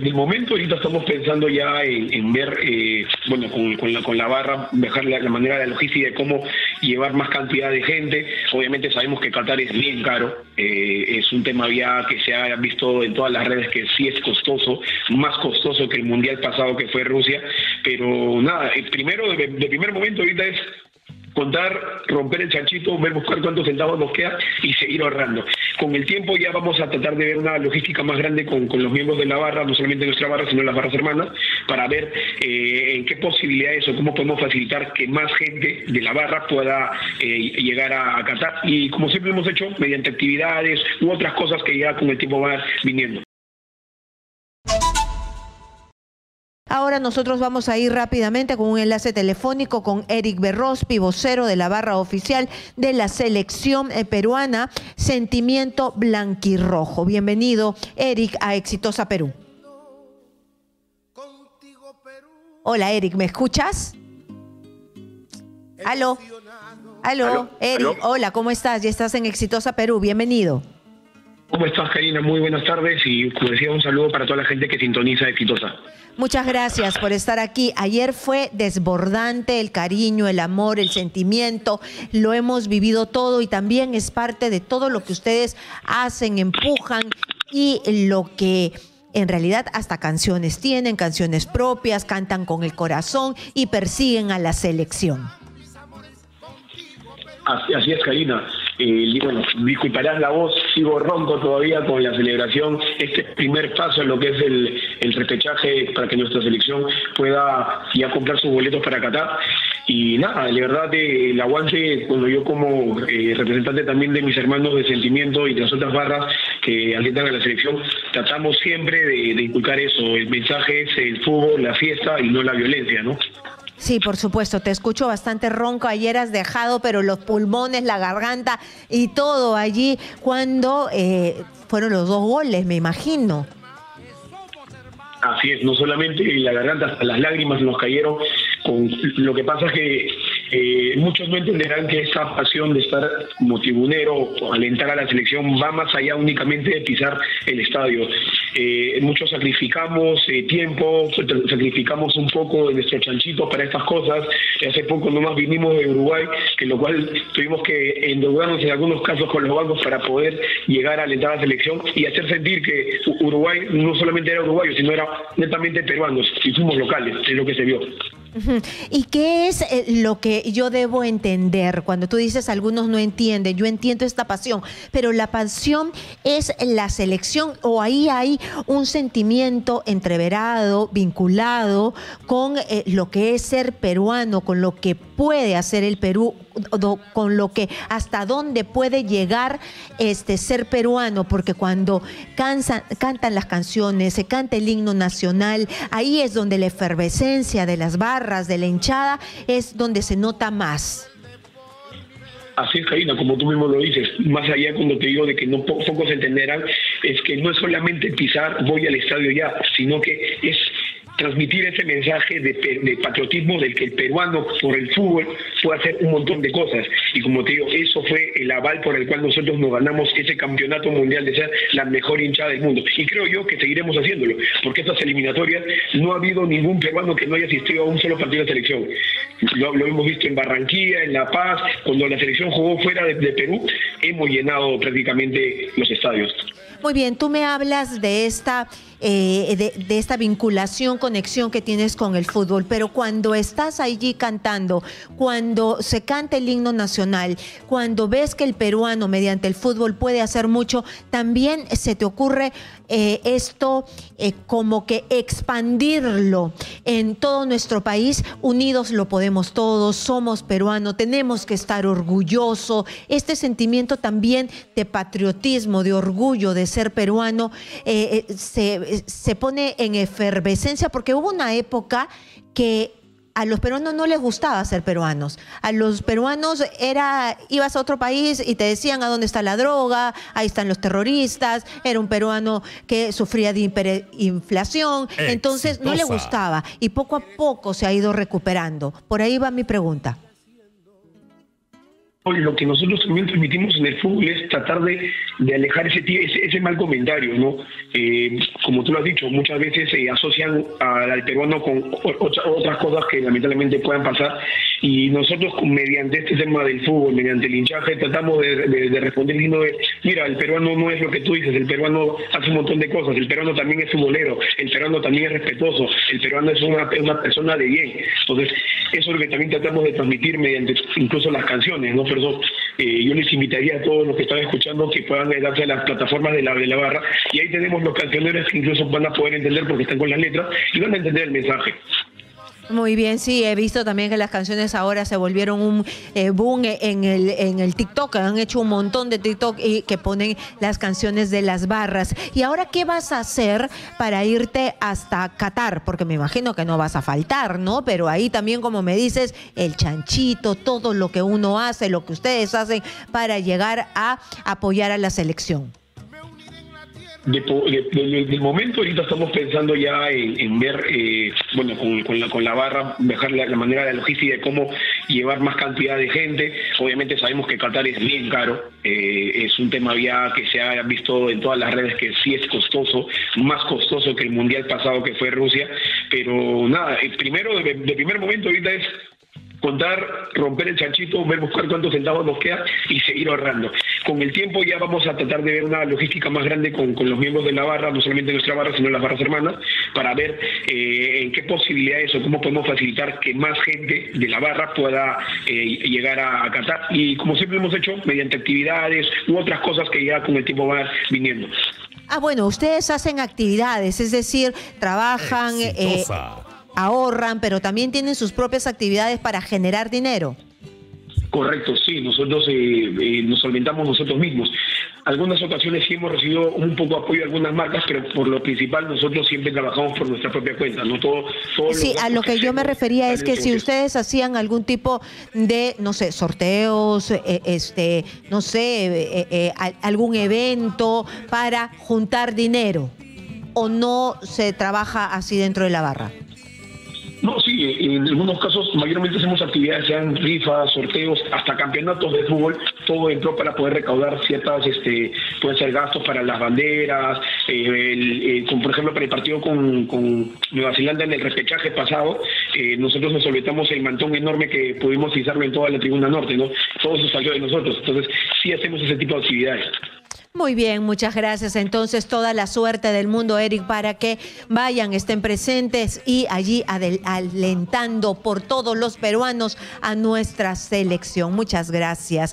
En el momento ahorita estamos pensando ya en, ver, eh, bueno, con, la, con la barra, dejar la, manera de la logística de cómo llevar más cantidad de gente. Obviamente sabemos que Qatar es bien caro, eh, es un tema ya que se ha visto en todas las redes que sí es costoso, más costoso que el mundial pasado que fue Rusia, pero nada, el primero, de, de primer momento ahorita es contar, romper el chanchito, ver buscar cuántos centavos nos queda y seguir ahorrando. Con el tiempo ya vamos a tratar de ver una logística más grande con, los miembros de la barra, no solamente nuestra barra, sino las barras hermanas, para ver eh, en qué posibilidades o cómo podemos facilitar que más gente de la barra pueda eh, llegar a, a Qatar. Y como siempre hemos hecho, mediante actividades u otras cosas que ya con el tiempo van viniendo. Ahora nosotros vamos a ir rápidamente con un enlace telefónico con Eric Berrospi, vocero de la barra oficial de la selección eh, peruana Sentimiento Blanquirrojo. Bienvenido, Eric, a Exitosa Perú. Hola, Eric, ¿me escuchas? Aló. Aló, Eric, hola, ¿cómo estás? Ya estás en Exitosa Perú, bienvenido. ¿Cómo estás, Karina? Muy buenas tardes y, como decía, un saludo para toda la gente que sintoniza Exitosa. Muchas gracias por estar aquí. Ayer fue desbordante el cariño, el amor, el sentimiento. Lo hemos vivido todo y también es parte de todo lo que ustedes hacen, empujan y lo que en realidad hasta canciones tienen, canciones propias, cantan con el corazón y persiguen a la selección. Así, es, Karina. Eh, bueno, disculparás la voz, sigo ronco todavía con la celebración. Este primer paso en lo que es el, el repechaje para que nuestra selección pueda ya comprar sus boletos para Qatar. Y nada, de verdad, el aguante, cuando yo como eh, representante también de mis hermanos de sentimiento y de las otras barras que alientan a la selección, tratamos siempre de, de inculcar eso. El mensaje es el fútbol, la fiesta y no la violencia, ¿no? Sí, por supuesto, te escucho bastante ronco. Ayer has dejado, pero los pulmones, la garganta y todo allí cuando eh, fueron los dos goles, me imagino. Así es, no solamente la garganta, las lágrimas nos cayeron. Con, lo que pasa es que eh, muchos no entenderán que esa pasión de estar como tribunero, alentar a la selección, va más allá únicamente de pisar el estadio. Eh, muchos sacrificamos eh, tiempo, sacrificamos un poco de nuestro chanchito para estas cosas. Hace poco nomás vinimos de Uruguay, que lo cual tuvimos que endeudarnos en algunos casos con los bancos para poder llegar a alentar a la selección y hacer sentir que Uruguay no solamente era uruguayo, sino era netamente peruanos y fuimos locales, es lo que se vio. ¿Y qué es eh, lo que yo debo entender cuando tú dices algunos no entienden? Yo entiendo esta pasión, pero la pasión es la selección o ahí hay un sentimiento entreverado, vinculado con eh, lo que es ser peruano, con lo que puede hacer el Perú, con lo que hasta dónde puede llegar este ser peruano, porque cuando cantan las canciones, se canta el himno nacional, ahí es donde la efervescencia de las barras, de la hinchada, es donde se nota más. Así es, Karina, como tú mismo lo dices, más allá cuando te digo de que no pocos entenderán, es que no es solamente pisar, voy al estadio ya, sino que es transmitir ese mensaje de, patriotismo del que el peruano por el fútbol puede hacer un montón de cosas. Y como te digo, eso fue el aval por el cual nosotros nos ganamos ese campeonato mundial de ser la mejor hinchada del mundo. Y creo yo que seguiremos haciéndolo, porque estas eliminatorias no ha habido ningún peruano que no haya asistido a un solo partido de selección. Lo, hemos visto en Barranquilla, en La Paz, cuando la selección jugó fuera de Perú, hemos llenado prácticamente los estadios. Muy bien, tú me hablas de esta, eh, de, esta vinculación, conexión que tienes con el fútbol, pero cuando estás allí cantando, cuando se canta el himno nacional, cuando ves que el peruano mediante el fútbol puede hacer mucho, también se te ocurre eh, esto eh, como que expandirlo en todo nuestro país. Unidos lo podemos todos, somos peruanos, tenemos que estar orgullosos. Este sentimiento también de patriotismo, de orgullo, de ser peruano, eh, se, se pone en efervescencia porque hubo una época que a los peruanos no les gustaba ser peruanos. A los peruanos era, ibas a otro país y te decían a dónde está la droga, ahí están los terroristas, era un peruano que sufría de hiperinflación, entonces no le gustaba y poco a poco se ha ido recuperando. Por ahí va mi pregunta. Lo que nosotros también transmitimos en el fútbol es tratar de, alejar ese, ese, mal comentario, ¿no? Eh, como tú lo has dicho, muchas veces se asocian al, peruano con otras cosas que lamentablemente puedan pasar y nosotros mediante este tema del fútbol, mediante el hinchaje, tratamos de, responder diciendo, mira, el peruano no es lo que tú dices, el peruano hace un montón de cosas, el peruano también es futbolero, el peruano también es respetuoso, el peruano es una, una persona de bien. Entonces, eso es lo que también tratamos de transmitir mediante incluso las canciones, ¿no? Pero eh, yo les invitaría a todos los que están escuchando que puedan darse a las plataformas de la, de la barra y ahí tenemos los cancioneros que incluso van a poder entender porque están con las letras y van a entender el mensaje. Muy bien, sí, he visto también que las canciones ahora se volvieron un eh, boom en el, en el TikTok, han hecho un montón de TikTok y que ponen las canciones de las barras. ¿Y ahora qué vas a hacer para irte hasta Qatar? Porque me imagino que no vas a faltar, ¿no? Pero ahí también, como me dices, el chanchito, todo lo que uno hace, lo que ustedes hacen para llegar a apoyar a la selección de, momento ahorita estamos pensando ya en, ver, eh, bueno, con, la, con la barra, dejar la, manera de la logística de cómo llevar más cantidad de gente. Obviamente sabemos que Qatar es bien caro, eh, es un tema ya que se ha visto en todas las redes que sí es costoso, más costoso que el mundial pasado que fue Rusia, pero nada, eh, primero, de, de primer momento ahorita es contar, romper el chanchito, ver buscar cuántos centavos nos queda y seguir ahorrando. Con el tiempo ya vamos a tratar de ver una logística más grande con, los miembros de la barra, no solamente nuestra barra, sino las barras hermanas, para ver eh, en qué posibilidades o cómo podemos facilitar que más gente de la barra pueda eh, llegar a, Qatar. Y como siempre hemos hecho, mediante actividades u otras cosas que ya con el tiempo van viniendo. Ah, bueno, ustedes hacen actividades, es decir, trabajan ahorran, pero también tienen sus propias actividades para generar dinero. Correcto, sí, nosotros eh, eh, nos solventamos nosotros mismos. Algunas ocasiones sí hemos recibido un poco de apoyo de algunas marcas, pero por lo principal nosotros siempre trabajamos por nuestra propia cuenta, no todo. sí, a lo que yo me refería es que si ustedes hacían algún tipo de, no sé, sorteos, eh, este, no sé, algún evento para juntar dinero, o no se trabaja así dentro de la barra. En algunos casos mayormente hacemos actividades, sean rifas, sorteos, hasta campeonatos de fútbol, todo entró para poder recaudar ciertas, este, pueden ser gastos para las banderas, eh, eh, como por ejemplo para el partido con, Nueva Zelanda en el repechaje pasado, eh, nosotros nos solventamos el mantón enorme que pudimos utilizarlo en toda la tribuna norte, ¿no? Todo eso salió de nosotros, entonces sí hacemos ese tipo de actividades. Muy bien, muchas gracias. Entonces, toda la suerte del mundo, Eric, para que vayan, estén presentes y allí alentando por todos los peruanos a nuestra selección. Muchas gracias.